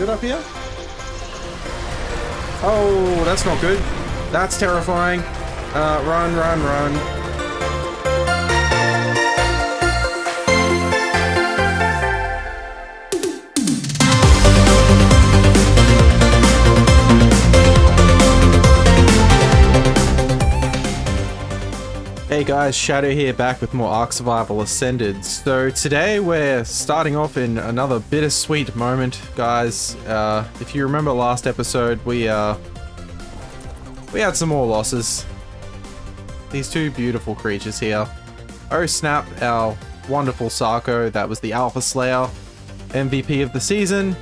good up here? Oh, that's not good. That's terrifying. Uh, run, run, run. Hey guys, Shadow here back with more Ark Survival Ascended. So today we're starting off in another bittersweet moment, guys. Uh, if you remember last episode, we uh, we had some more losses. These two beautiful creatures here. Oh snap, our wonderful Sarco, that was the Alpha Slayer, MVP of the season,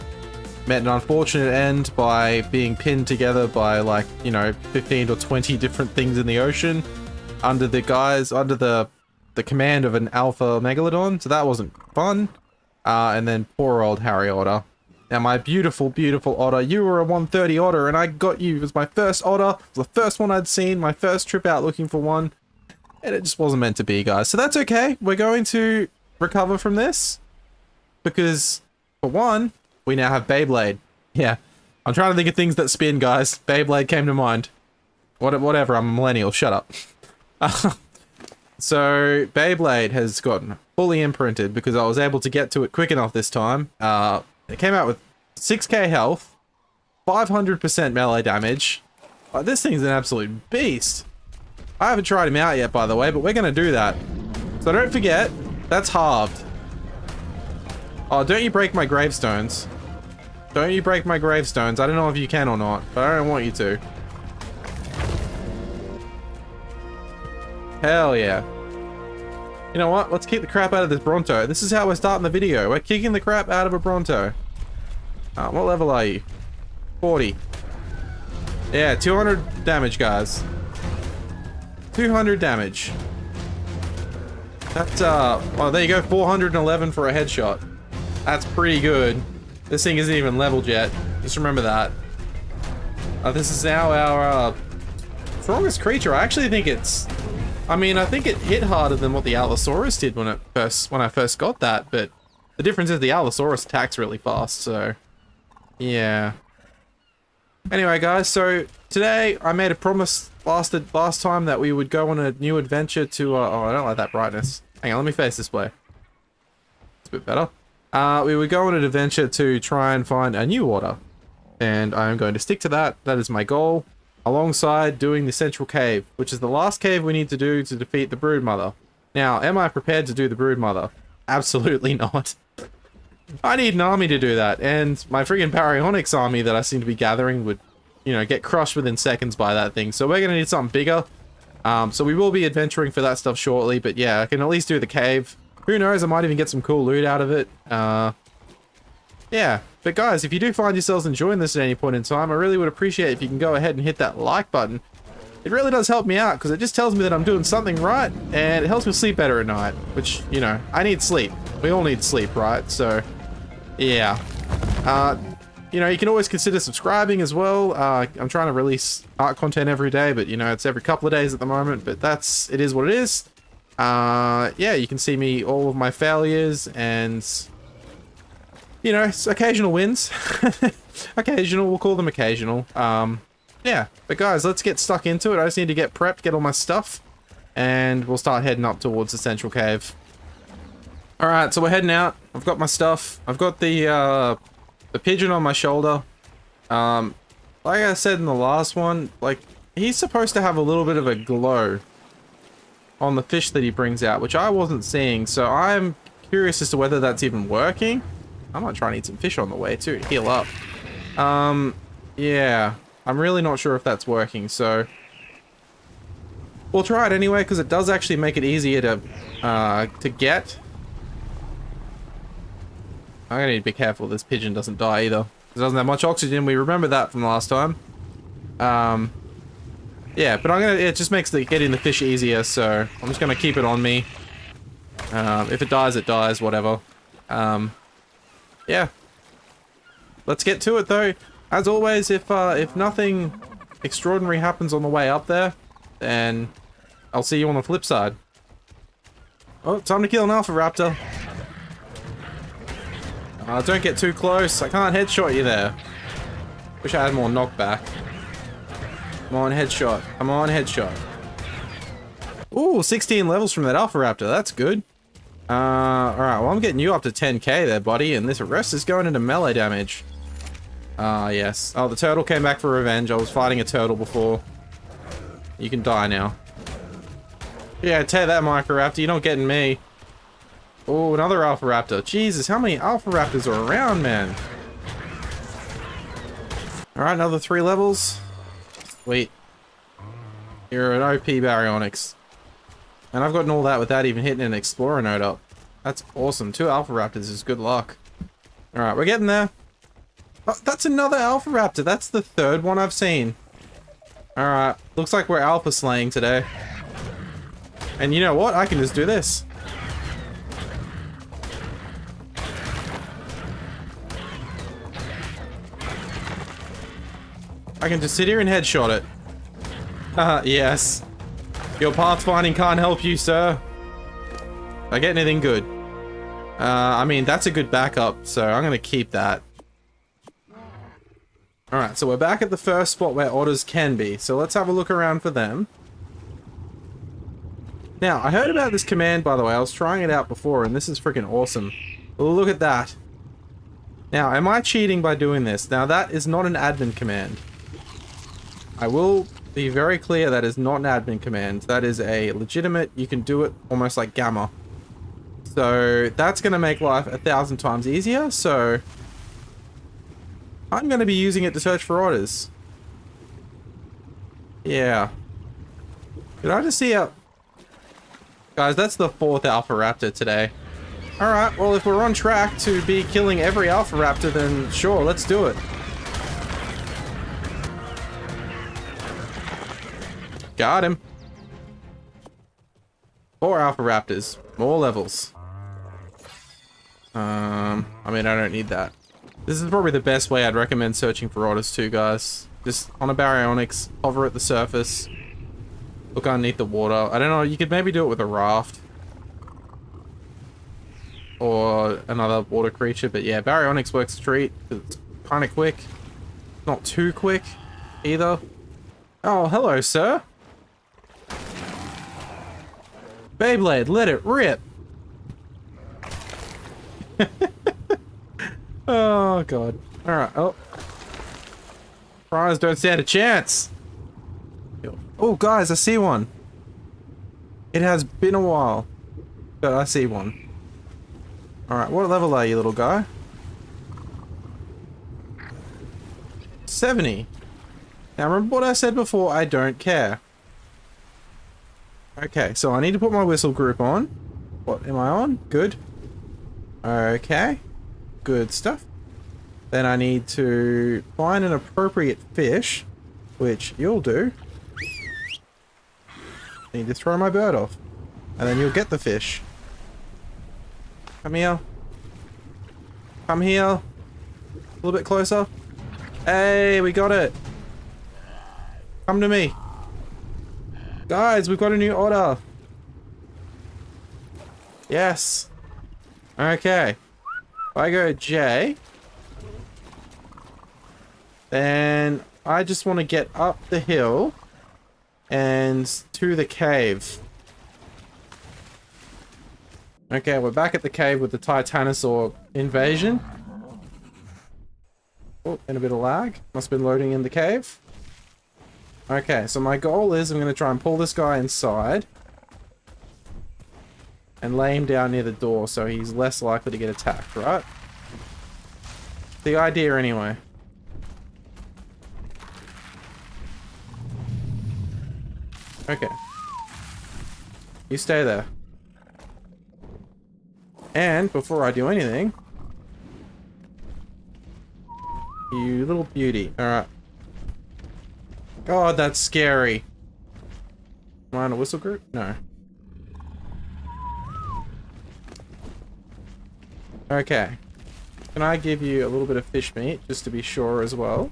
met an unfortunate end by being pinned together by like, you know, 15 or 20 different things in the ocean under the guys, under the the command of an alpha megalodon, so that wasn't fun. Uh, and then poor old Harry Otter. Now my beautiful, beautiful Otter, you were a 130 Otter and I got you. It was my first Otter, it was the first one I'd seen, my first trip out looking for one. And it just wasn't meant to be, guys. So that's okay. We're going to recover from this. Because, for one, we now have Beyblade. Yeah. I'm trying to think of things that spin, guys. Beyblade came to mind. What, whatever, I'm a millennial. Shut up. so Beyblade has gotten fully imprinted because I was able to get to it quick enough this time. Uh, it came out with 6k health, 500% melee damage. Oh, this thing's an absolute beast. I haven't tried him out yet, by the way, but we're going to do that. So don't forget, that's halved. Oh, don't you break my gravestones. Don't you break my gravestones. I don't know if you can or not, but I don't want you to. Hell yeah. You know what? Let's kick the crap out of this Bronto. This is how we're starting the video. We're kicking the crap out of a Bronto. Uh, what level are you? 40. Yeah, 200 damage, guys. 200 damage. That's, uh, well, there you go, 411 for a headshot. That's pretty good. This thing isn't even leveled yet. Just remember that. Uh, this is now our, uh, strongest creature. I actually think it's I mean, I think it hit harder than what the Allosaurus did when it first when I first got that, but the difference is the Allosaurus attacks really fast, so yeah. Anyway, guys, so today I made a promise last last time that we would go on a new adventure to. Uh, oh, I don't like that brightness. Hang on, let me face this way. It's a bit better. Uh, we would go on an adventure to try and find a new otter, and I am going to stick to that. That is my goal alongside doing the central cave, which is the last cave we need to do to defeat the Broodmother. Now, am I prepared to do the Broodmother? Absolutely not. I need an army to do that, and my friggin' Baryonyx army that I seem to be gathering would, you know, get crushed within seconds by that thing. So we're gonna need something bigger. Um, so we will be adventuring for that stuff shortly, but yeah, I can at least do the cave. Who knows, I might even get some cool loot out of it. Uh, yeah, but guys, if you do find yourselves enjoying this at any point in time, I really would appreciate if you can go ahead and hit that like button. It really does help me out because it just tells me that I'm doing something right and it helps me sleep better at night, which, you know, I need sleep. We all need sleep, right? So, yeah. Uh, you know, you can always consider subscribing as well. Uh, I'm trying to release Ark content every day, but, you know, it's every couple of days at the moment, but that's, it is what it is. Uh, yeah, you can see me, all of my failures and you know, occasional wins. occasional, we'll call them occasional. Um, yeah, but guys, let's get stuck into it. I just need to get prepped, get all my stuff, and we'll start heading up towards the central cave. Alright, so we're heading out. I've got my stuff. I've got the, uh, the pigeon on my shoulder. Um, like I said in the last one, like, he's supposed to have a little bit of a glow on the fish that he brings out, which I wasn't seeing, so I'm curious as to whether that's even working. I might try and eat some fish on the way too to heal up. Um, yeah. I'm really not sure if that's working, so... We'll try it anyway, because it does actually make it easier to, uh, to get. I'm gonna need to be careful this pigeon doesn't die either. It doesn't have much oxygen, we remember that from last time. Um, yeah, but I'm gonna, it just makes the getting the fish easier, so I'm just gonna keep it on me. Um, if it dies, it dies, whatever. Um, yeah. Let's get to it though. As always, if uh, if nothing extraordinary happens on the way up there, then I'll see you on the flip side. Oh, time to kill an Alpha Raptor. Oh, don't get too close. I can't headshot you there. Wish I had more knockback. Come on, headshot. Come on, headshot. Ooh, 16 levels from that Alpha Raptor. That's good. Uh, alright, well I'm getting you up to 10k there, buddy, and this rest is going into melee damage. Ah, uh, yes. Oh, the turtle came back for revenge. I was fighting a turtle before. You can die now. Yeah, tear that Microraptor. You're not getting me. Oh, another Alpha Raptor. Jesus, how many Alpha Raptors are around, man? Alright, another three levels. Sweet. You're an OP Baryonyx. And I've gotten all that without even hitting an Explorer note up. That's awesome. Two Alpha Raptors is good luck. Alright, we're getting there. Oh, that's another Alpha Raptor. That's the third one I've seen. Alright, looks like we're Alpha slaying today. And you know what? I can just do this. I can just sit here and headshot it. Uh, yes. Your pathfinding can't help you, sir. I get anything good. Uh, I mean, that's a good backup, so I'm gonna keep that. Alright, so we're back at the first spot where otters can be, so let's have a look around for them. Now, I heard about this command, by the way. I was trying it out before, and this is freaking awesome. Look at that. Now, am I cheating by doing this? Now, that is not an admin command. I will be very clear that is not an admin command. That is a legitimate, you can do it almost like Gamma. So that's going to make life a thousand times easier. So I'm going to be using it to search for otters. Yeah. Did I just see a... Guys, that's the fourth Alpha Raptor today. Alright, well if we're on track to be killing every Alpha Raptor, then sure, let's do it. Got him. Four Alpha Raptors. More levels. Um, I mean, I don't need that. This is probably the best way I'd recommend searching for otters too, guys. Just on a baryonyx, hover at the surface, look underneath the water. I don't know, you could maybe do it with a raft. Or another water creature, but yeah, baryonyx works a treat. It's kind of quick. Not too quick, either. Oh, hello, sir. Beyblade, let it rip. oh, God. Alright, oh. Fries don't stand a chance. Oh, guys, I see one. It has been a while, but I see one. Alright, what level are you, little guy? 70. Now, remember what I said before, I don't care. Okay, so I need to put my whistle group on. What am I on? Good. Okay. Good stuff. Then I need to find an appropriate fish, which you'll do. Need to throw my bird off. And then you'll get the fish. Come here. Come here. A little bit closer. Hey, we got it. Come to me. Guys, we've got a new otter. Yes. Okay. I go J, then I just want to get up the hill and to the cave. Okay, we're back at the cave with the Titanosaur invasion. Oh, and a bit of lag. Must have been loading in the cave. Okay, so my goal is I'm going to try and pull this guy inside. And lay him down near the door so he's less likely to get attacked, right? The idea anyway. Okay. You stay there. And before I do anything, you little beauty. Alright. God, that's scary. Am I on a whistle group? No. Okay. Can I give you a little bit of fish meat, just to be sure as well?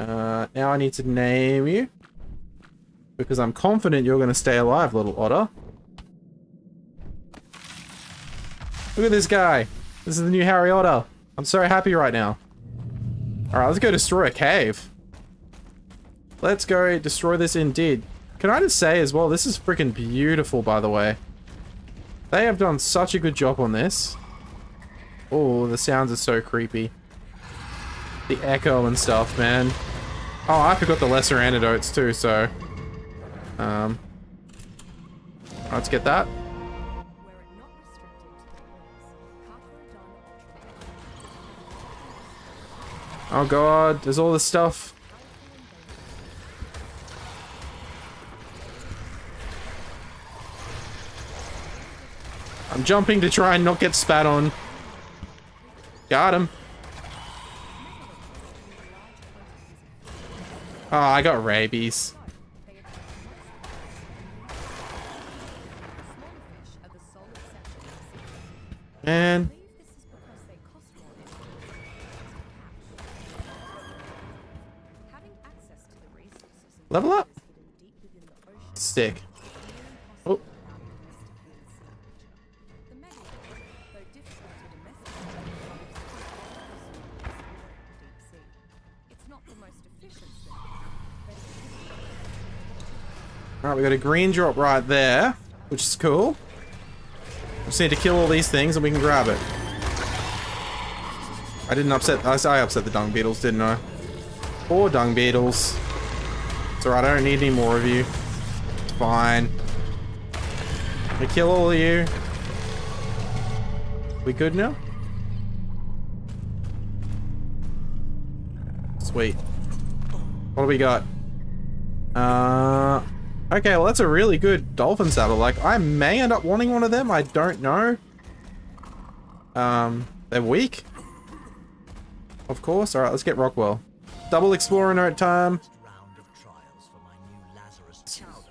Uh, now I need to name you. Because I'm confident you're going to stay alive, little otter. Look at this guy. This is the new Harry Otter. I'm so happy right now. Alright, let's go destroy a cave. Let's go destroy this indeed. Can I just say as well, this is freaking beautiful, by the way. They have done such a good job on this. Oh, the sounds are so creepy. The echo and stuff, man. Oh, I forgot the lesser antidotes too, so... Um... Let's get that. Oh god, there's all this stuff. I'm jumping to try and not get spat on. Got him. Oh, I got rabies. Man. Level up. Stick. Oh. Alright, we got a green drop right there, which is cool. Just need to kill all these things and we can grab it. I didn't upset, I upset the dung beetles, didn't I? Poor dung beetles. Alright, I don't need any more of you. It's fine. We kill all of you. We good now? Sweet. What do we got? Uh... Okay, well that's a really good dolphin saddle. Like, I may end up wanting one of them. I don't know. Um, they're weak. Of course. Alright, let's get Rockwell. Double explorer note time.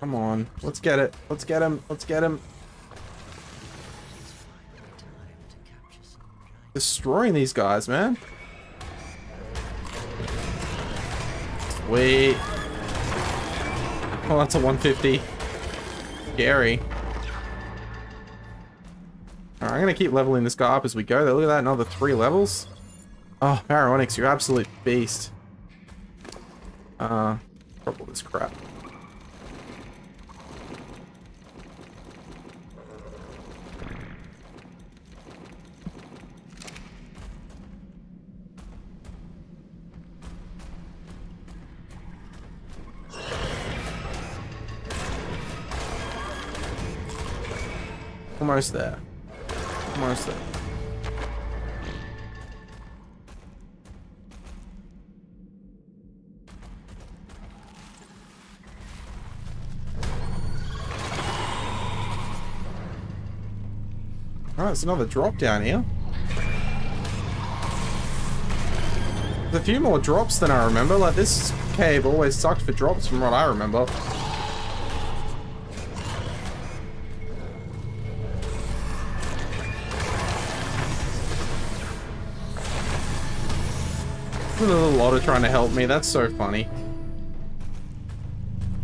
Come on. Let's get it. Let's get him. Let's get him. Destroying these guys, man. Wait. Oh, that's a 150. Scary. I'm gonna keep leveling this guy up as we go. Look at that, another three levels. Oh, Baryonyx, you're absolute beast. Uh, all this crap. Almost there. Almost there. Alright, it's another drop down here. There's a few more drops than I remember. Like, this cave always sucked for drops from what I remember. The little otter trying to help me. That's so funny.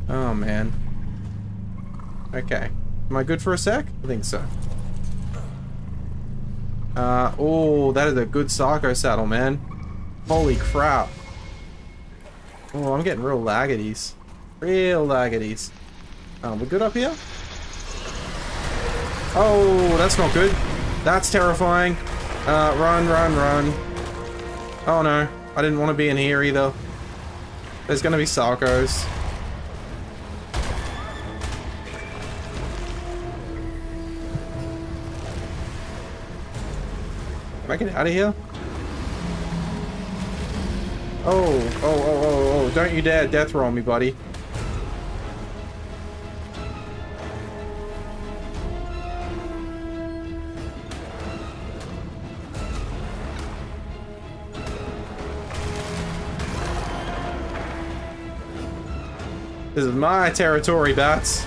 Oh, man. Okay. Am I good for a sec? I think so. Uh, oh, that is a good Sarco saddle, man. Holy crap. Oh, I'm getting real laggities. Real laggities. Oh, we good up here? Oh, that's not good. That's terrifying. Uh, run, run, run. Oh no. I didn't want to be in here either. There's gonna be Sarcos. Can I get out of here? Oh, oh, oh, oh, oh, don't you dare death roll me, buddy. This is my territory, bats.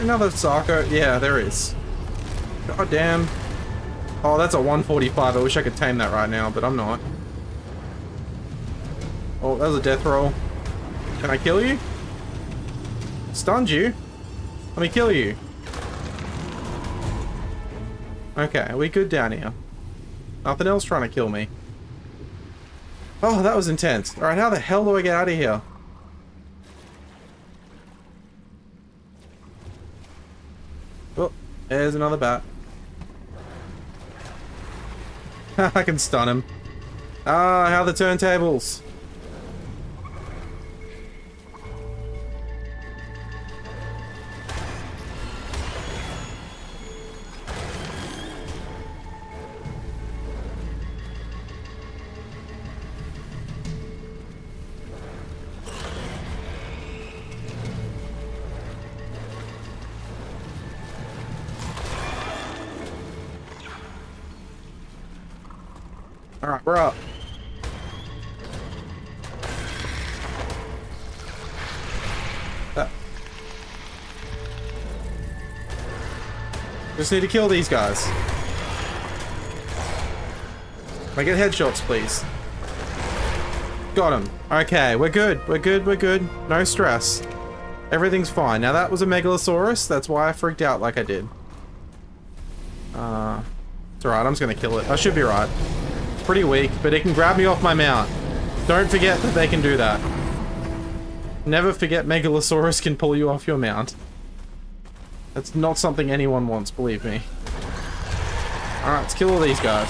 Another Sarco? Yeah, there is. God damn. Oh, that's a 145. I wish I could tame that right now, but I'm not. Oh, that was a death roll. Can I kill you? Stunned you? Let me kill you. Okay, are we good down here? Nothing else trying to kill me. Oh, that was intense. Alright, how the hell do I get out of here? Oh, there's another bat. I can stun him. Ah, how the turntables. Alright, we're up. Uh. Just need to kill these guys. I get headshots, please? Got him. Okay, we're good. We're good, we're good. No stress. Everything's fine. Now that was a Megalosaurus. That's why I freaked out like I did. Uh, it's alright, I'm just gonna kill it. I should be right pretty weak, but it can grab me off my mount. Don't forget that they can do that. Never forget Megalosaurus can pull you off your mount. That's not something anyone wants, believe me. Alright, let's kill all these guys.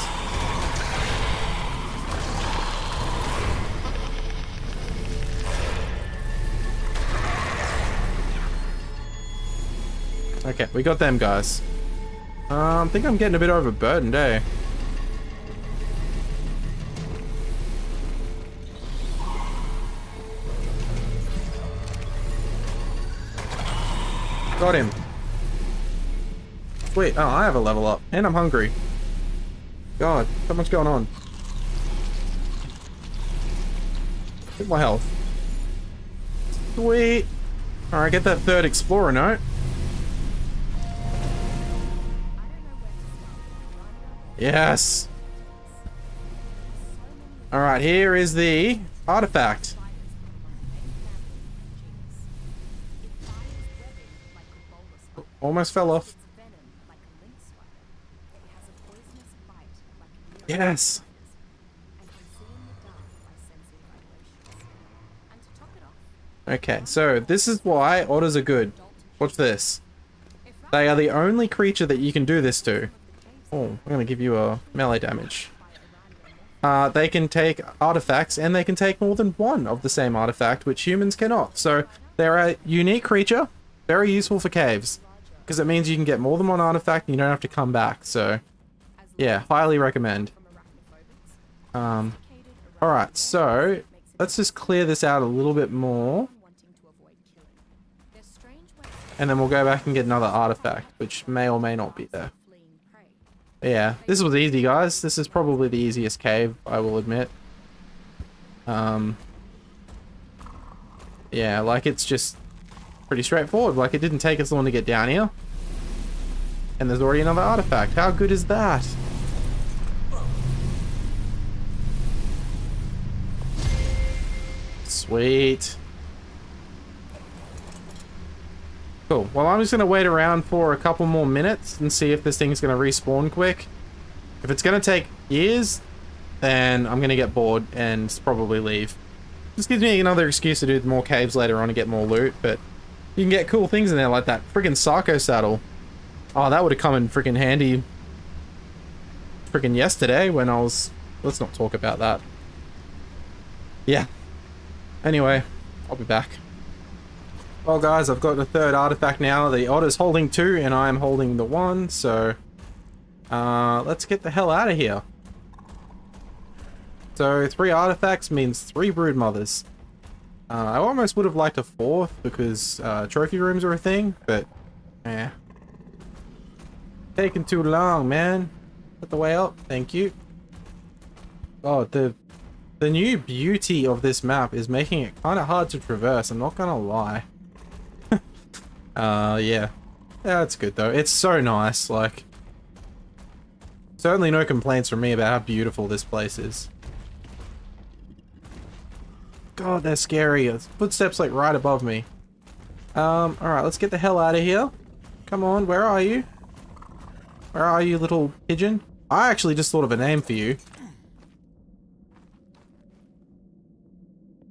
Okay, we got them guys. Um, I think I'm getting a bit overburdened, eh? Got him. Wait, oh, I have a level up. And I'm hungry. God, so much going on. Hit my health. Sweet. Alright, get that third explorer note. Yes. Alright, here is the artifact. Almost fell off. Yes. Okay, so this is why otters are good. Watch this. They are the only creature that you can do this to. Oh, I'm to give you a melee damage. Uh, they can take artifacts, and they can take more than one of the same artifact, which humans cannot. So, they're a unique creature, very useful for caves. Because it means you can get more than one artifact and you don't have to come back. So, yeah, highly recommend. Um, Alright, so let's just clear this out a little bit more. And then we'll go back and get another artifact, which may or may not be there. yeah, this was easy, guys. This is probably the easiest cave, I will admit. Um, yeah, like it's just pretty straightforward. Like, it didn't take us long to get down here. And there's already another artifact. How good is that? Sweet. Cool. Well, I'm just going to wait around for a couple more minutes and see if this thing's going to respawn quick. If it's going to take years, then I'm going to get bored and probably leave. This gives me another excuse to do more caves later on and get more loot, but you can get cool things in there like that friggin' Sarco saddle. Oh, that would have come in freaking handy freaking yesterday when I was... Let's not talk about that. Yeah. Anyway, I'll be back. Well guys, I've got the third artifact now. The otter's holding two and I'm holding the one, so... Uh, let's get the hell out of here. So, three artifacts means three brood mothers. Uh, I almost would have liked a fourth because uh, trophy rooms are a thing, but yeah. Taking too long, man. Put the way up. Thank you. Oh, the the new beauty of this map is making it kind of hard to traverse. I'm not gonna lie. uh, yeah. Yeah, it's good though. It's so nice. Like, certainly no complaints from me about how beautiful this place is. God, they're scary. Footsteps like right above me. Um, alright, let's get the hell out of here. Come on, where are you? Where are you, little pigeon? I actually just thought of a name for you.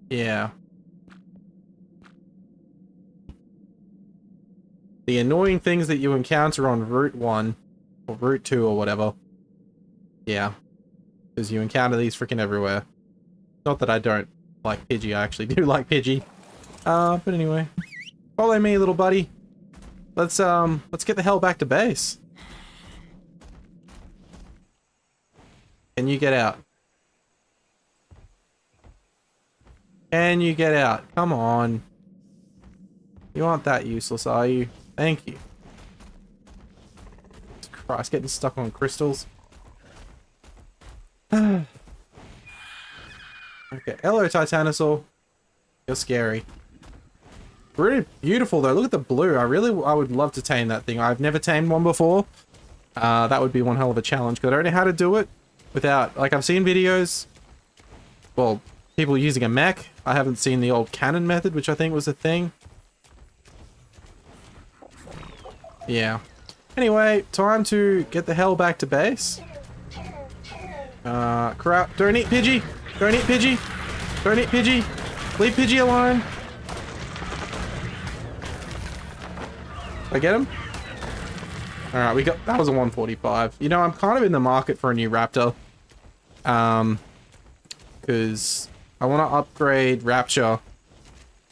Yeah. The annoying things that you encounter on Route 1, or Route 2 or whatever. Yeah. Because you encounter these freaking everywhere. Not that I don't like Pidgey. I actually do like Pidgey. Uh, but anyway. Follow me, little buddy. Let's, um, let's get the hell back to base. Can you get out? Can you get out? Come on. You aren't that useless, are you? Thank you. Christ, getting stuck on crystals. Okay, hello Titanosaur. You're scary. Really beautiful though. Look at the blue. I really, I would love to tame that thing. I've never tamed one before. Uh, that would be one hell of a challenge because I don't know how to do it without, like I've seen videos, well, people using a mech. I haven't seen the old cannon method, which I think was a thing. Yeah. Anyway, time to get the hell back to base. Uh, crap. Don't eat Pidgey! Don't eat Pidgey! Don't eat Pidgey! Leave Pidgey alone! I get him? Alright, we got- that was a 145. You know, I'm kind of in the market for a new Raptor. Um, because I want to upgrade Rapture.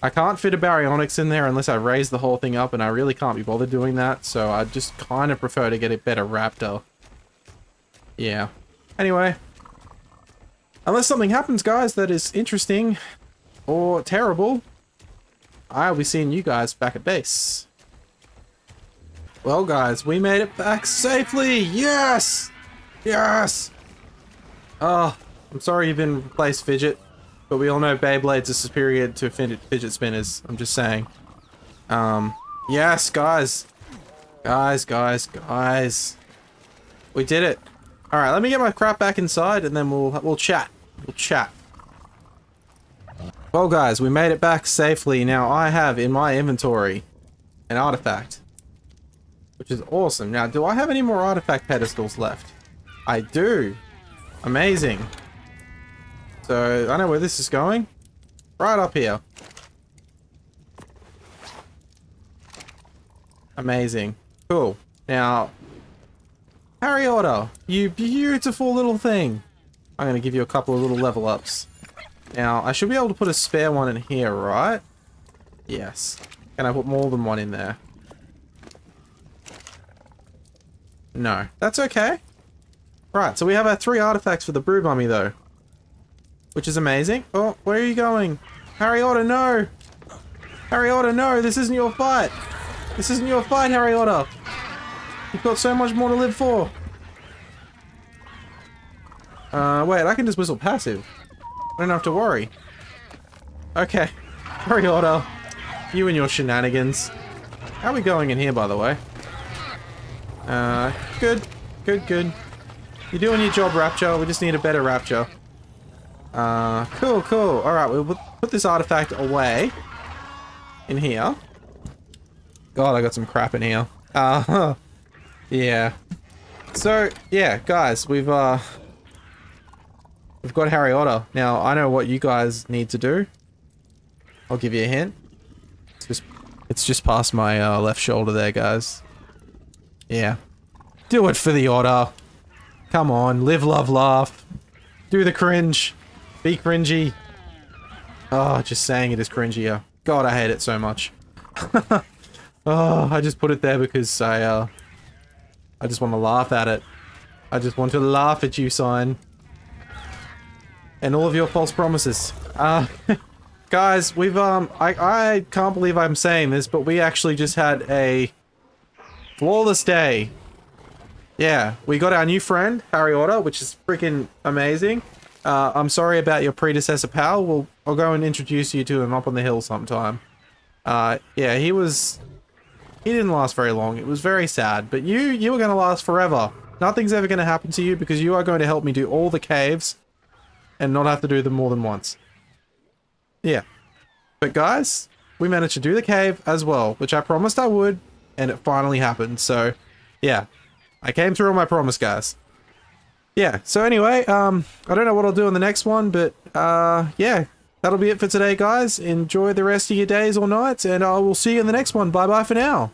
I can't fit a Baryonyx in there unless I raise the whole thing up, and I really can't be bothered doing that, so I just kind of prefer to get a better Raptor. Yeah. Anyway, Unless something happens, guys, that is interesting or terrible, I'll be seeing you guys back at base. Well, guys, we made it back safely! Yes! Yes! Oh, I'm sorry you've been replaced, Fidget, but we all know Beyblades are superior to Fidget Spinners. I'm just saying. Um, yes, guys. Guys, guys, guys. We did it. All right, let me get my crap back inside, and then we'll we'll chat. We'll chat. Well, guys, we made it back safely. Now I have in my inventory an artifact, which is awesome. Now, do I have any more artifact pedestals left? I do. Amazing. So I know where this is going. Right up here. Amazing. Cool. Now, Harry Otter, you beautiful little thing. I'm going to give you a couple of little level ups. Now, I should be able to put a spare one in here, right? Yes. Can I put more than one in there? No. That's okay. Right, so we have our three artifacts for the Brew Mummy, though. Which is amazing. Oh, where are you going? Harry Otter, no! Harry Otter, no! This isn't your fight! This isn't your fight, Harry Otter! You've got so much more to live for. Uh, wait, I can just whistle passive. I don't have to worry. Okay. Very order. You and your shenanigans. How are we going in here, by the way? Uh, good. Good, good. You're doing your job, Rapture. We just need a better Rapture. Uh, cool, cool. Alright, we'll put this artifact away. In here. God, I got some crap in here. Uh, Yeah. So, yeah, guys, we've, uh... We've got Harry Otter. Now, I know what you guys need to do. I'll give you a hint. It's just, it's just past my uh, left shoulder there, guys. Yeah. Do it for the Otter. Come on, live, love, laugh. Do the cringe. Be cringy. Oh, just saying it is cringier. God, I hate it so much. oh, I just put it there because I, uh, I just want to laugh at it. I just want to laugh at you, sign. And all of your false promises. Uh, guys, we've um, I I can't believe I'm saying this, but we actually just had a flawless day. Yeah, we got our new friend Harry Otter, which is freaking amazing. Uh, I'm sorry about your predecessor, pal. We'll I'll go and introduce you to him up on the hill sometime. Uh, yeah, he was he didn't last very long. It was very sad, but you you were going to last forever. Nothing's ever going to happen to you because you are going to help me do all the caves and not have to do them more than once. Yeah. But guys, we managed to do the cave as well, which I promised I would, and it finally happened. So, yeah. I came through on my promise, guys. Yeah, so anyway, um, I don't know what I'll do in the next one, but, uh, yeah. That'll be it for today, guys. Enjoy the rest of your days or nights, and I will see you in the next one. Bye-bye for now.